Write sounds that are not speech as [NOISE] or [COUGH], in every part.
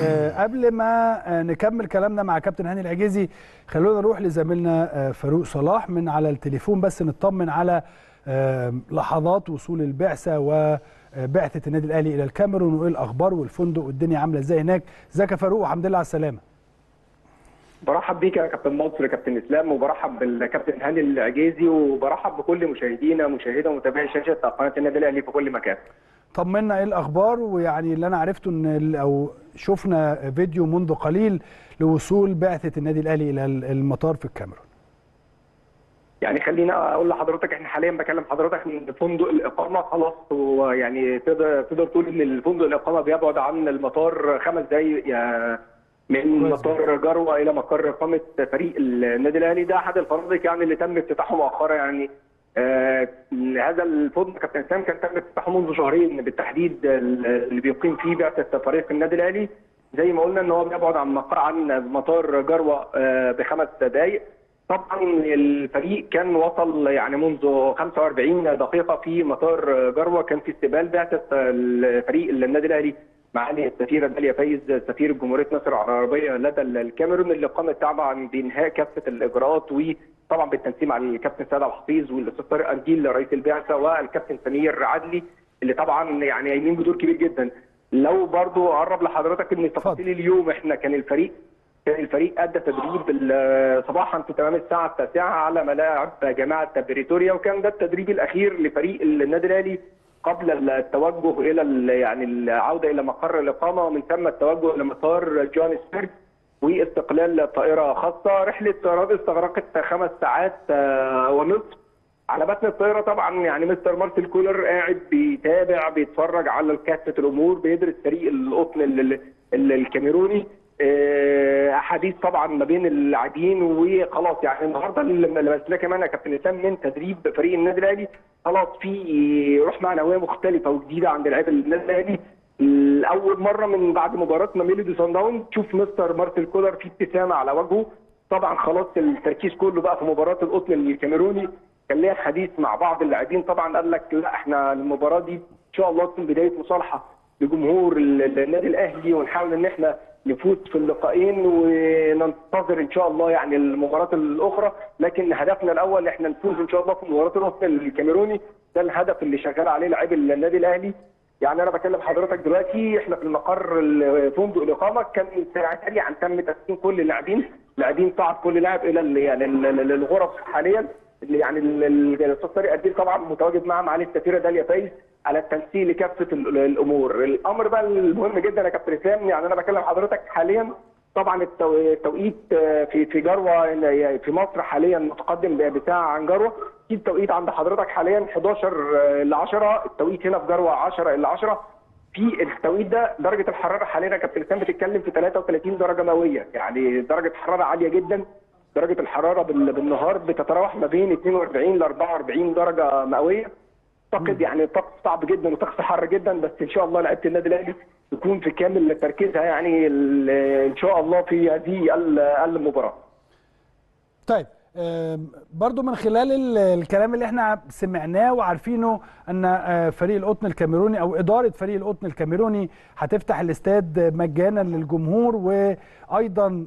آه، قبل ما آه، نكمل كلامنا مع كابتن هاني العجيزي خلونا نروح لزميلنا آه، فاروق صلاح من على التليفون بس نطمن على لحظات وصول البعثة وبعثة النادي الأهلي إلى الكاميرون وإيه الأخبار والفندق والدنيا عاملة إزاي هناك. ازيك يا فاروق؟ والحمد لله على السلامة. برحب بيك يا كابتن مصر كابتن إسلام وبرحب بالكابتن هاني العجيزي وبرحب بكل مشاهدينا مشاهدة ومتابعي شاشة قناة النادي الأهلي في كل مكان. طمنا إيه الأخبار؟ ويعني اللي أنا عرفته إن أو شفنا فيديو منذ قليل لوصول بعثة النادي الأهلي إلى المطار في الكاميرون. يعني خلينا أقول لحضرتك إحنا حاليا بكلم حضرتك من فندق الإقامة خلاص. هو يعني تقدر تقدر تقول إن الفندق الإقامة بيبعد عن المطار خمس دقائق يا- من مطار جروة إلى مقر إقامة فريق النادي الأهلي. ده أحد الفنادق يعني اللي تم افتتاحه مؤخرا يعني آه هذا الفندق كابتن سام كان تم افتتاحه منذ شهرين بالتحديد اللي بيقيم فيه بعثه فريق النادي الأهلي. زي ما قلنا إن هو بيبعد عن مقر عن مطار جروة آه بخمس دقائق طبعا الفريق كان وصل يعني منذ 45 دقيقة في مطار جروة كان في استقبال بعثه الفريق النادي الأهلي. معالي السفيره داليا فايز سفير جمهورية مصر العربية لدى الكاميرون اللي قامت طبعا بانهاء كافة الإجراءات وطبعا بالتنسيق مع الكابتن سيد عبد الحفيظ والأستاذ طارق انديل رئيس البعثة والكابتن سمير عدلي اللي طبعا يعني قايمين بدور كبير جدا. لو برضو أقرب لحضرتك إن تفاصيل اليوم إحنا كان الفريق كان الفريق أدى تدريب صباحا في تمام الساعة التاسعة على ملاعب جامعه بريتوريا وكان ده التدريب الأخير لفريق النادي الأهلي قبل التوجه إلى ال- يعني العودة إلى مقر الإقامة ومن ثم التوجه إلى مطار جوهانسبرج واستقلال طائرة خاصة. رحلة طيران استغرقت خمس ساعات آه، ونصف. على متن الطائرة طبعا يعني مستر مارسيل كولر قاعد بيتابع بيتفرج على كافه الأمور بيدرس فريق القطن ال- ال- ال- الكاميروني. أحاديث طبعا ما بين اللاعبين وخلاص يعني النهارده اللي لمسناه كمان يا كابتن اسلام من تدريب فريق النادي الأهلي خلاص في روح معنويه مختلفة وجديدة عند لاعبي النادي الأهلي. اول مرة من بعد مباراة ميلودي سان داون تشوف مستر مارسيل كولر في ابتسامة على وجهه. طبعا خلاص التركيز كله بقى في مباراة القطن الكاميروني. كان ليها حديث مع بعض اللاعبين طبعا قال لك لا إحنا المباراة دي إن شاء الله تكون بداية مصالحة لجمهور ال- النادي الأهلي ونحاول إن إحنا نفوز في اللقاءين وننتظر إن شاء الله يعني المباراة الأخرى لكن هدفنا الأول إحنا نفوز إن شاء الله في مباراة القطن الكاميروني. ده الهدف اللي شغال عليه لاعبي النادي الأهلي. يعني أنا بكلم حضرتك دلوقتي إحنا في المقر ال- فندق الإقامة. كان سريعا تم تسليم كل اللاعبين. لاعبين صعد كل لاعب إلى ال- يعني ال- ال- الغرف حاليا. يعني ال- ال- الاستاذ طارق قدير طبعا متواجد مع معالي السفيره داليا فايز. على التنسيق لكافة ال- الأمور. الأمر بقى المهم جدا يا كابتن إسلام يعني أنا بكلم حضرتك حاليا. طبعا التو- التوقيت آه، في في جروة في مصر حاليا متقدم بساعه عن جروة. في التوقيت عند حضرتك حاليا 11 ل 10 التوقيت هنا في جروة 10 ل 10 في التوقيت ده درجة الحرارة حاليا يا كابتن إسلام بتتكلم في 33 درجة مئوية. يعني درجة حراره عالية جدا. درجة الحرارة بال- بالنهار بتتراوح ما بين 42 ل 44 درجة مئوية. أعتقد يعني طقس صعب جدا وطقس حر جدا بس إن شاء الله لعيبه النادي الأهلي تكون في كامل تركيزها يعني إن شاء الله في هذه ال- المباراة. طيب برضو من خلال ال- الكلام اللي إحنا سمعناه وعارفينه أن آه، فريق القطن الكاميروني أو إدارة فريق القطن الكاميروني هتفتح الاستاد مجانا للجمهور وأيضا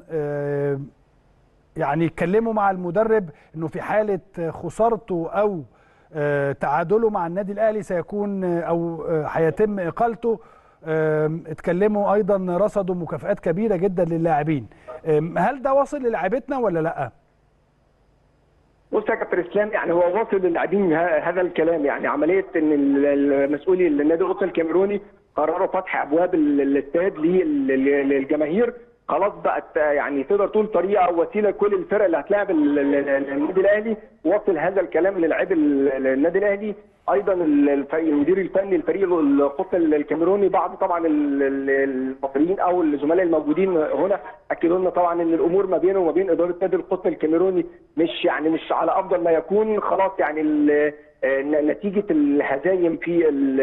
يعني اتكلموا مع المدرب إنه في حالة خسارته أو تعادله مع النادي الأهلي سيكون آه، أو آه، هيتم إقالته. اتكلموا أيضا رصدوا مكافآت كبيرة جدا للاعبين. هل ده واصل للاعبتنا ولا لأ؟ بص يا كابتن إسلام يعني هو واصل للاعبين هذا الكلام. يعني عملية إن ال- المسؤولي النادي القطن الكاميروني قرروا فتح أبواب ال- الاستاد لل- لل- للجماهير. خلاص بقت يعني تقدر تقول طريقة أو وسيلة لكل الفرق اللي هتلاعب ال- ال- ال- النادي الأهلي وصل هذا الكلام للاعبي ال- النادي الأهلي. أيضا ال- الفريق- المدير الفني لفريق القطن الكاميروني بعض طبعا ال- ال- المصريين أو الزملاء الموجودين هنا أكدوا لنا طبعا إن الأمور ما بينه وما بين إدارة نادي القطن الكاميروني مش يعني مش على أفضل ما يكون. خلاص يعني نتيجة الهزايم في ال-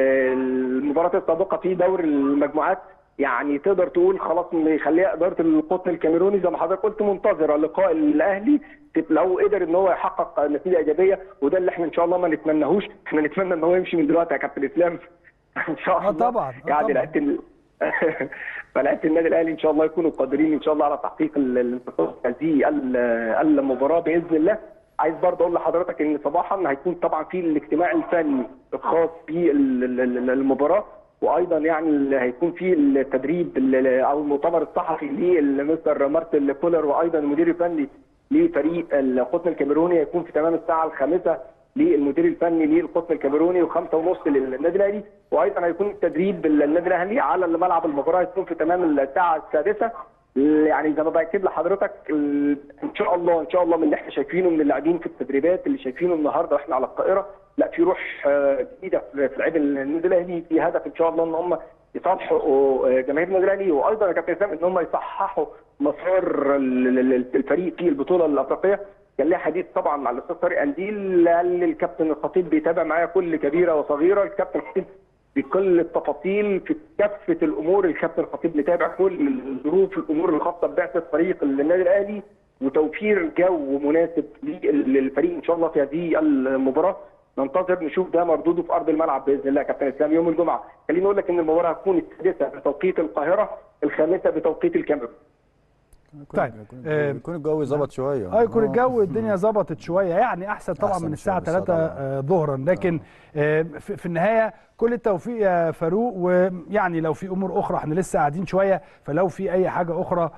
المباراة السابقة في دور المجموعات يعني تقدر تقول خلاص يخليها إدارة القطن الكاميروني زي ما حضرتك قلت منتظره لقاء الأهلي. لو قدر إن هو يحقق نتيجة إيجابية وده اللي إحنا إن شاء الله ما نتمناهوش إحنا نتمنى إن هو يمشي من دلوقتي يا كابتن إسلام. [LAUGHS] إن شاء آه الله. طبعا، آه يعني. لعيبة ال- [LAUGHS] فلعيبة النادي الأهلي إن شاء الله يكونوا قادرين إن شاء الله على تحقيق ال- الانتصار هذه ال- المباراة بإذن الله. عايز برضه أقول لحضرتك إن صباحا هيكون طبعا في الاجتماع الفني الخاص بالمباراه وأيضا يعني هيكون في التدريب ال- أو المؤتمر الصحفي لمستر مارتن كولر وأيضا المدير الفني لفريق القطن الكاميروني هيكون في تمام الساعة الخامسة للمدير الفني للقطن الكاميروني وخمسة ونص للنادي الأهلي. وأيضا هيكون التدريب النادي الأهلي على ملعب المباراه هيكون في تمام الساعة السادسة. يعني زي ما باكد لحضرتك إن شاء الله إن شاء الله من اللي إحنا شايفينه من اللاعبين في التدريبات اللي شايفينه النهارده وإحنا على القاهرة لا في روح جديدة في لعيبه النادي الأهلي في هدف إن شاء الله إن هم يصالحوا آه، جماهير النادي الأهلي. وأيضا يا كابتن إسلام إن هم يصححوا مسار ال- ال- ال- الفريق في البطولة الأفريقية. كان ليا حديث طبعا مع الأستاذ طارق قنديل قال الكابتن الخطيب بيتابع معايا كل كبيرة وصغيرة. الكابتن الخطيب بكل التفاصيل في كافة الأمور الكابتن الخطيب متابع كل الظروف الأمور الخاصة ببعثة فريق النادي الأهلي وتوفير جو مناسب للفريق إن شاء الله في هذه المباراة. ننتظر نشوف ده مردوده في أرض الملعب بإذن الله يا كابتن إسلام يوم الجمعة. خليني أقول لك إن المباراة هتكون السادسة بتوقيت القاهرة الخامسة بتوقيت الكاميرون. طيب، آه، يكون الجو ظبط شوية. آه يكون الجو الدنيا ظبطت شوية. يعني أحسن طبعا أحسن من الساعة من الساعة 3 طبعاً. آه، ظهرا. لكن آه، في في النهاية كل التوفيق يا فاروق. ويعني لو في أمور أخرى إحنا لسه قاعدين شوية فلو في أي حاجة أخرى آه، آه،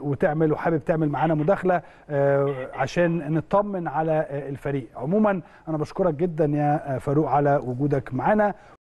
وتعمل وحابب تعمل معانا مداخلة آه، عشان نطمن على آه، الفريق. عموما أنا بشكرك جدا يا آه، فاروق على وجودك معانا.